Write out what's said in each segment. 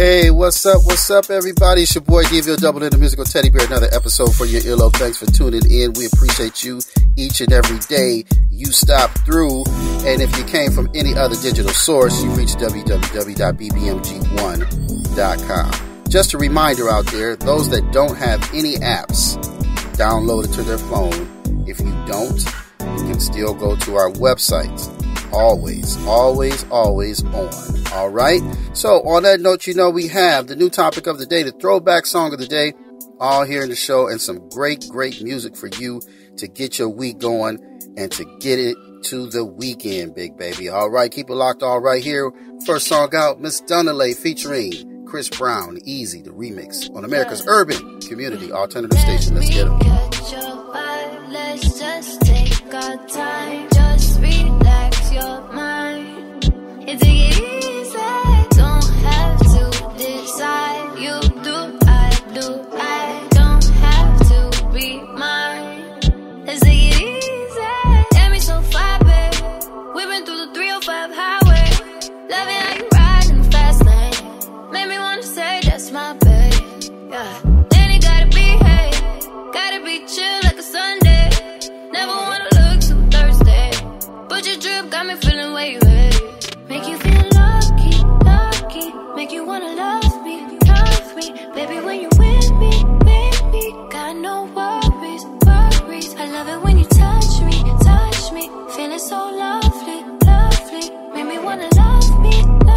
Hey, what's up? What's up, everybody? It's your boy DVO Double in the Musical Teddy Bear. Another episode for your earlobe. Thanks for tuning in. We appreciate you each and every day you stop through. And if you came from any other digital source, you reach www.bbmg1.com. Just a reminder out there those that don't have any apps, download it to their phone. If you don't, you can still go to our website. Always, always, always on. All right. So, on that note, you know, we have the new topic of the day, the throwback song of the day, all here in the show, and some great, great music for you to get your week going and to get it to the weekend, big baby. All right. Keep it locked. All right. Here, first song out, Miss DaniLeigh featuring Chris Brown, Easy, the remix on America's Urban Community Alternative Station. Let's get it. wanna love me.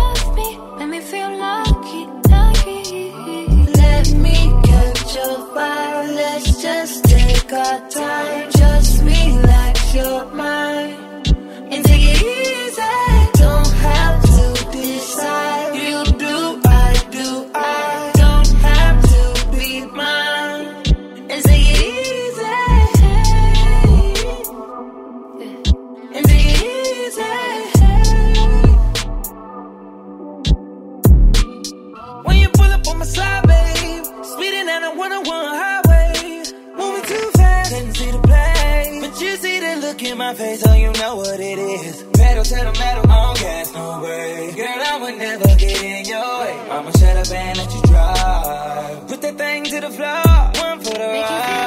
Make you feel.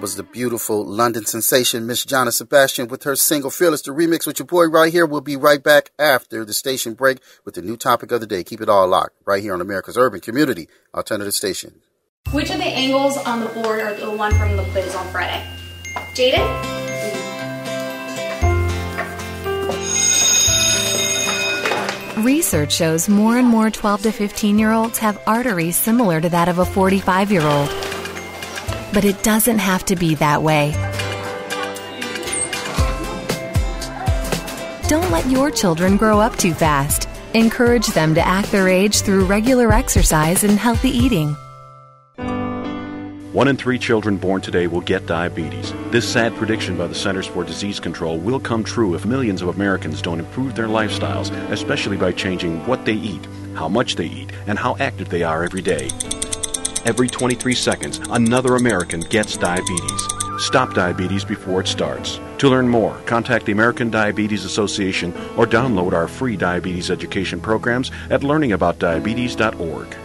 That was the beautiful London sensation, Miss Jonna Sebastian, with her single Fearless, the remix with your boy right here. We'll be right back after the station break with the new topic of the day. Keep it all locked right here on America's Urban Community Alternative Station. Which of the angles on the board are the one from the quiz on Friday? Jaden? Research shows more and more 12 to 15 year olds have arteries similar to that of a 45 year old. But it doesn't have to be that way. Don't let your children grow up too fast. Encourage them to act their age through regular exercise and healthy eating. One in three children born today will get diabetes. This sad prediction by the Centers for Disease Control will come true if millions of Americans don't improve their lifestyles, especially by changing what they eat, how much they eat, and how active they are every day. Every 23 seconds, another American gets diabetes. Stop diabetes before it starts. To learn more, contact the American Diabetes Association or download our free diabetes education programs at learningaboutdiabetes.org.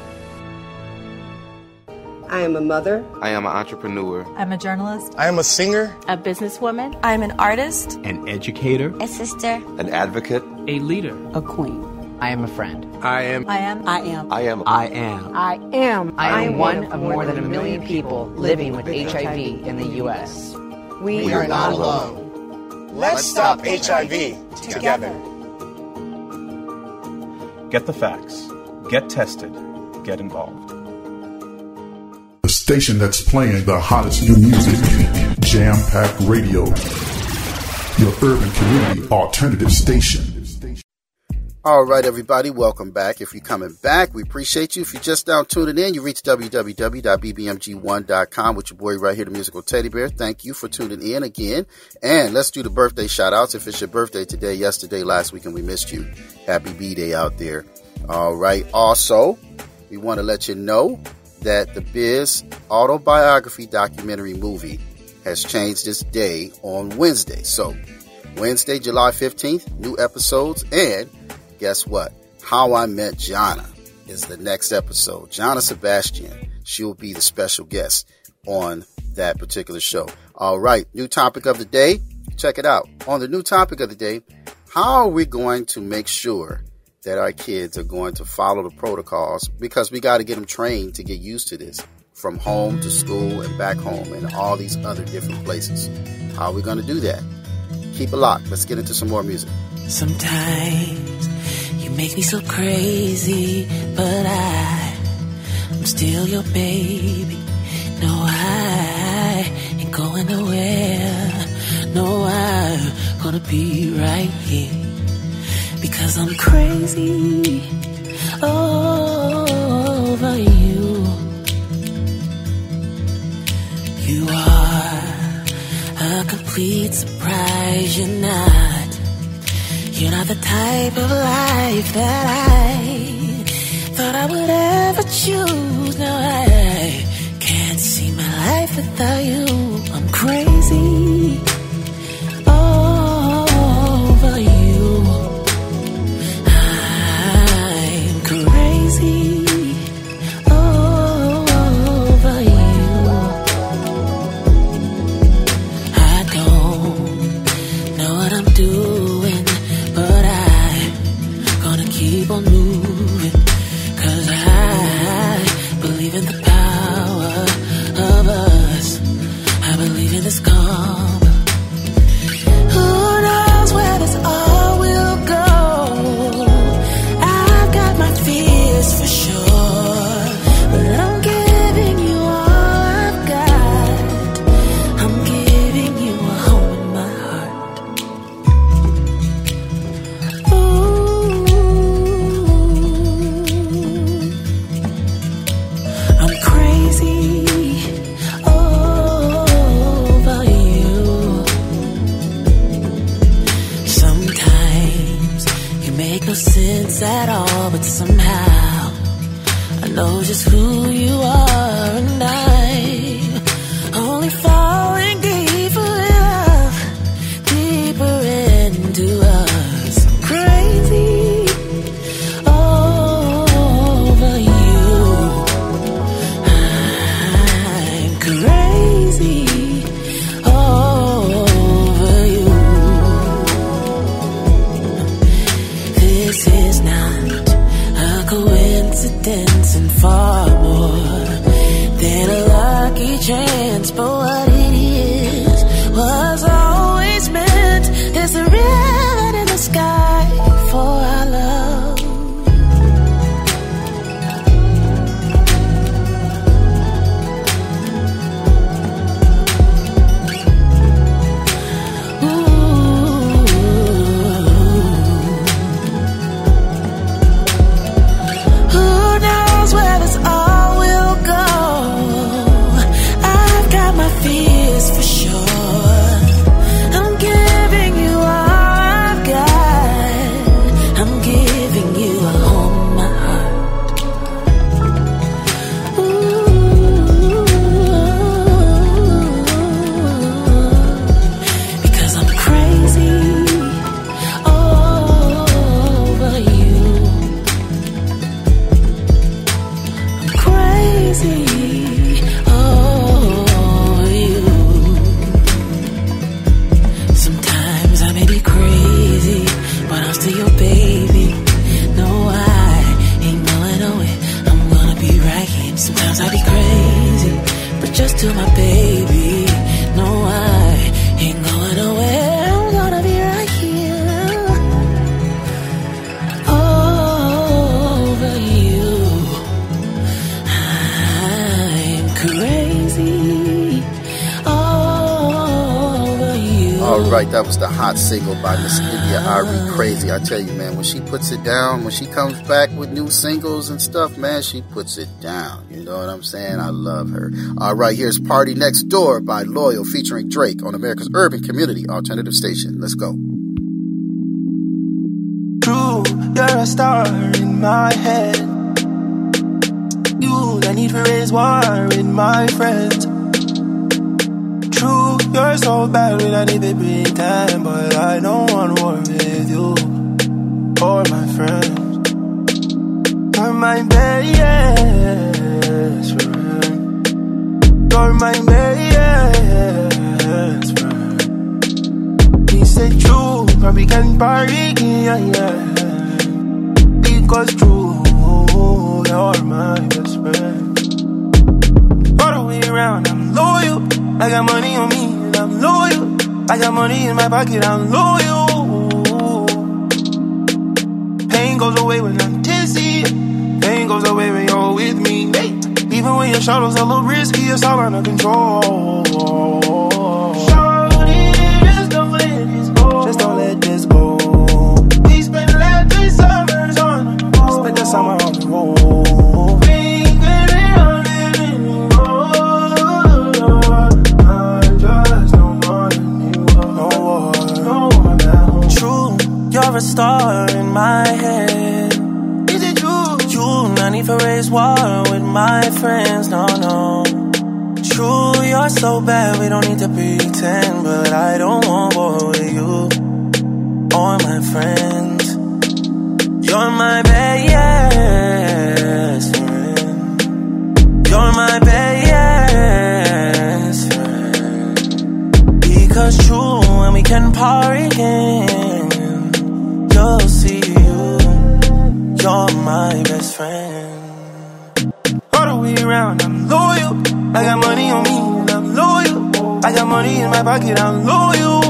I am a mother. I am an entrepreneur. I'm a journalist. I am a singer. A businesswoman. I'm an artist. An educator. A sister. An advocate. A leader. A queen. I am a friend. I am. I am. I am. I am. I am. I am. I am one of more than a million people living with HIV in the U.S. We, we are not alone. Let's stop HIV together. Get the facts. Get tested. Get involved. The station that's playing the hottest new music. Jam Pack Radio. Your urban community alternative station. All right, everybody, welcome back. If you're coming back, we appreciate you. If you're just now tuning in, you reach www.bbmg1.com with your boy right here, the musical teddy bear. Thank you for tuning in again. And let's do the birthday shout outs. If it's your birthday today, yesterday, last week, and we missed you, happy B Day out there. All right. Also, we want to let you know that the Biz autobiography documentary movie has changed its day on Wednesday. So, Wednesday, July 15th, new episodes and guess what? How I Met Jana is the next episode. Jana Sebastian, she will be the special guest on that particular show. All right, new topic of the day check it out. On the new topic of the day, how are we going to make sure that our kids are going to follow the protocols? Because we got to get them trained to get used to this from home to school and back home and all these other different places. How are we going to do that? Keep it locked. Let's get into some more music. Sometimes make me so crazy, but I, I'm still your baby. No, I ain't going nowhere. No, I'm gonna be right here because I'm crazy over you. You are a complete surprise. You're not. You're not the type of life that I thought I would ever choose. No, I can't see my life without you. Coincidence and far more than a lucky chance. But by Miss India Arie Crazy. I tell you, man, when she puts it down, when she comes back with new singles and stuff, man, she puts it down. You know what I'm saying? I love her. All right, here's PartyNextDoor by Loyal featuring Drake on America's Urban Community Alternative Station. Let's go. True, you're a star in my head. You, I need to raise war with my friends. True, you're so bad when I need to time, but I don't want war with you or my friends. You're my best friend. You're my best friend. so we can party, yeah, yeah. Because true, you're my best friend. All the way around, I'm loyal. I got money on me, loyal. I got money in my pocket, I'm loyal. Pain goes away when I'm tipsy. Pain goes away when you're with me. Even when your shadow's a little risky, it's all under control. My friends, no, no. True, you're so bad, we don't need to pretend. But I don't want war with you or my friends. You're my best friend. You're my best friend. Because true, when we can party again, money in my pocket, I'm loyal.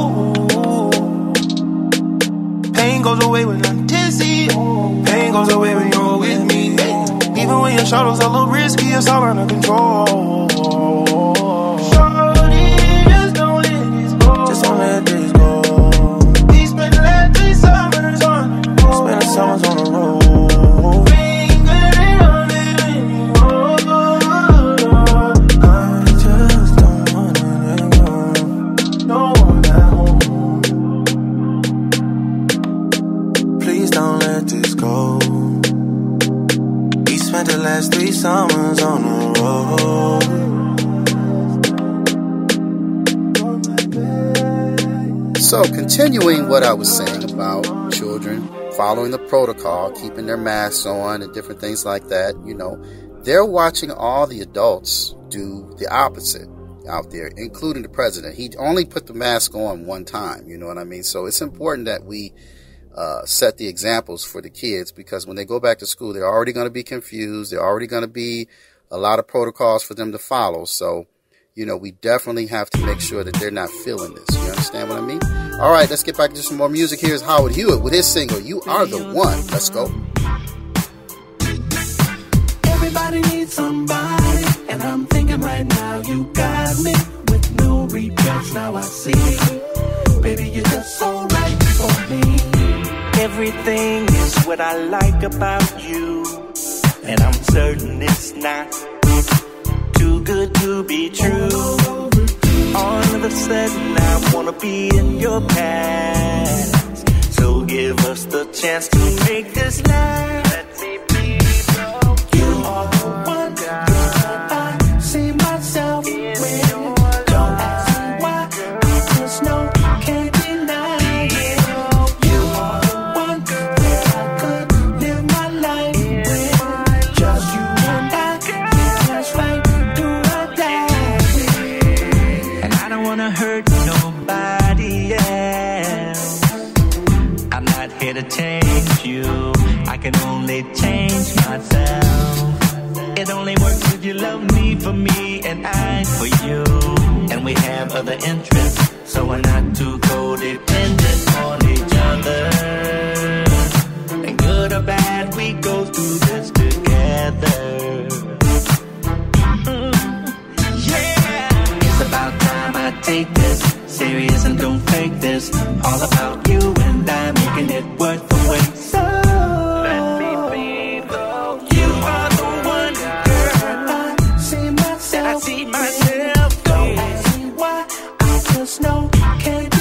Pain goes away when I'm tipsy. Pain goes away when you're with me. Even when your shadow's a little risky, it's all under control. Continuing what I was saying about children following the protocol, keeping their masks on, and different things like that, you know, they're watching all the adults do the opposite out there, including the president. He only put the mask on one time, you know what I mean? So, it's important that we uh, set the examples for the kids because when they go back to school, they're already going to be confused. They're already going to be a lot of protocols for them to follow. So, you know, we definitely have to make sure that they're not feeling this. You understand what I mean? All right, let's get back to some more music. Here's Howard Hewitt with his single, You Are the One. Let's go. Everybody needs somebody, and I'm thinking right now you got me with no regrets. Now I see, baby, you're just so right for me. Everything is what I like about you, and I'm certain it's not too good to be true. All of a sudden, I wanna be in your past. So give us the chance to make this last. Just know can't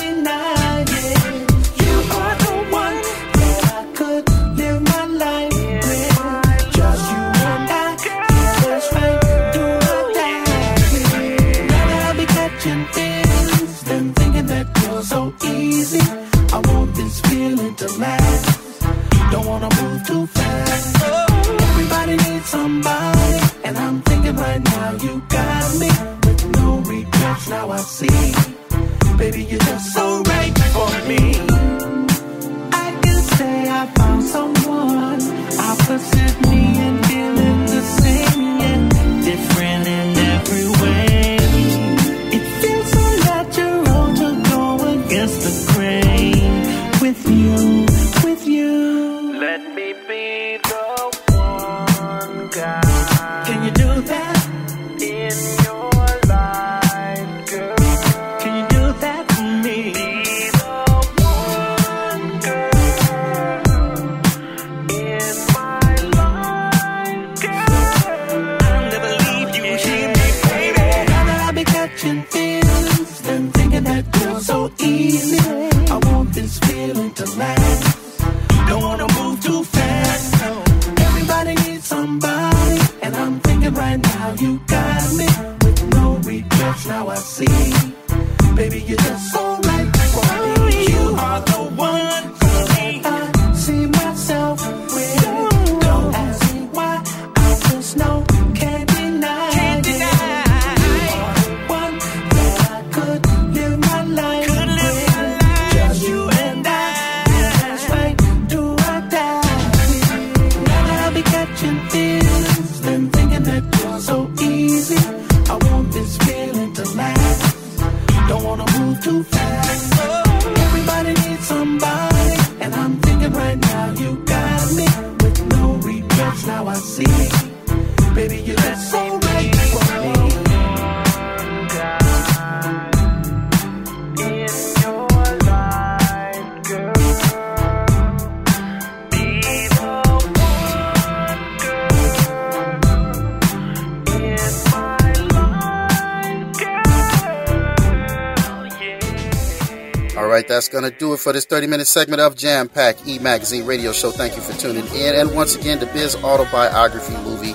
going to do it for this 30 minute segment of Jam Pack E Magazine Radio Show. Thank you for tuning in. And once again, the Biz Autobiography movie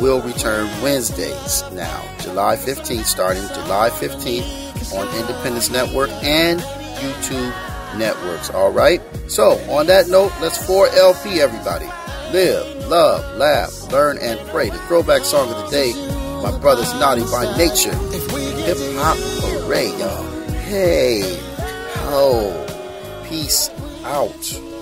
will return Wednesdays now, July 15th, starting July 15th on Independence Network and YouTube networks. All right. So, on that note, let's 4LP everybody. Live, love, laugh, learn, and pray. The throwback song of the day, my brother's naughty by nature. Hip hop hooray, y'all. Hey. Oh, Peace out.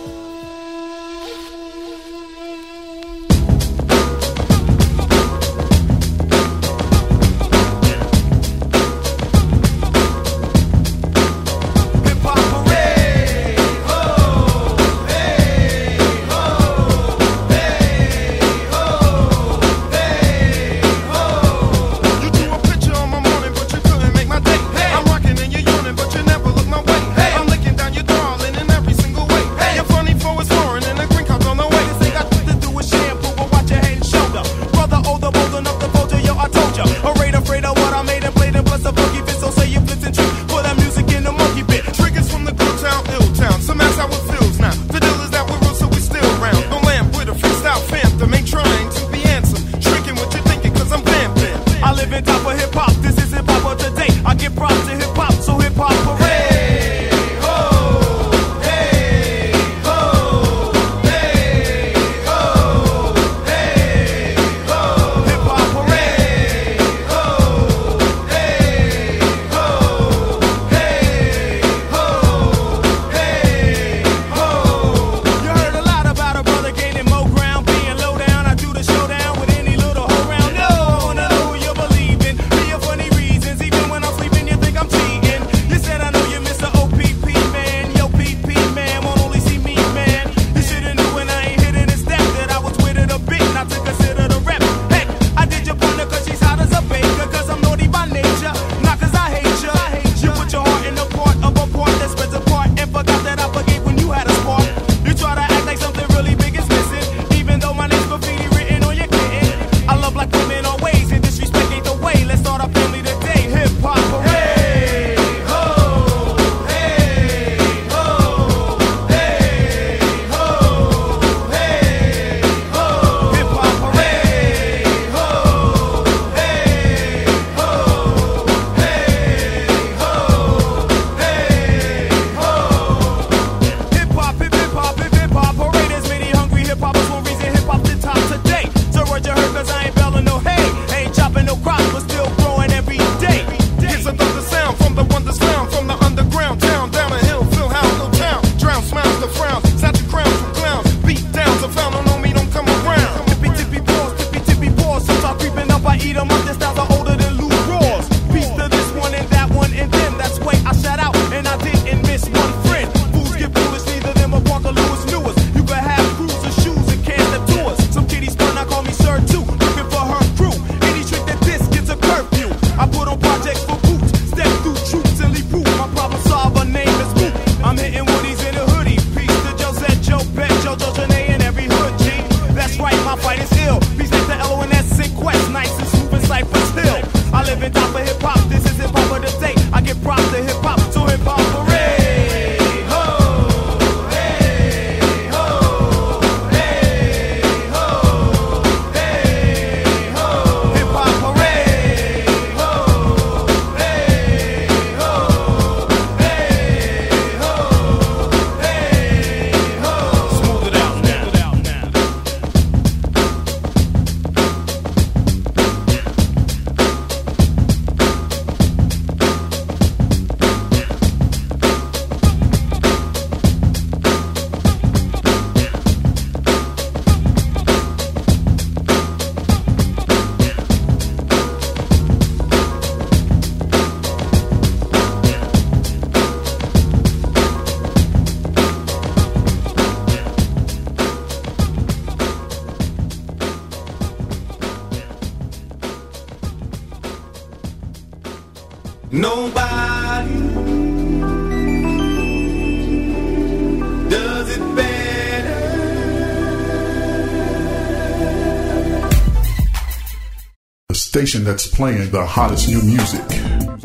That's playing the hottest new music.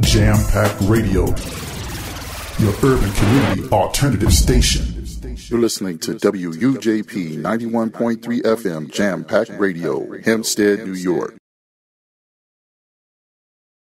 Jam Pack Radio. Your urban community alternative station. You're listening to WUJP 91.3 FM Jam Pack Radio, Hempstead, New York.